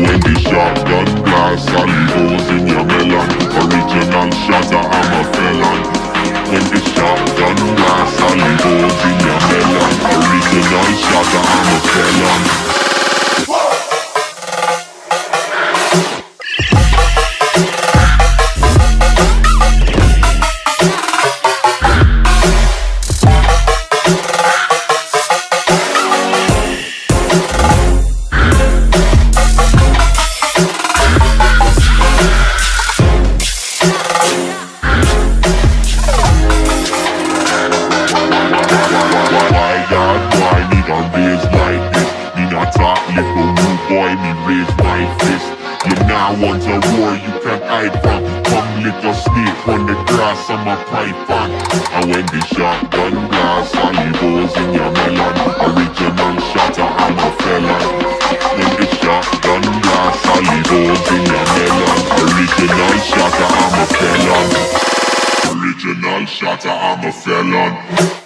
Maybe shotgun blast piper Come lick a snake on the grass, I'm a piper And when the shotgun blast, I leave holes in your melon. Original shatter, I'm a felon. When the shotgun blast, I leave holes in your melon. Original shatter, I'm a felon. Original shatter, I'm a felon.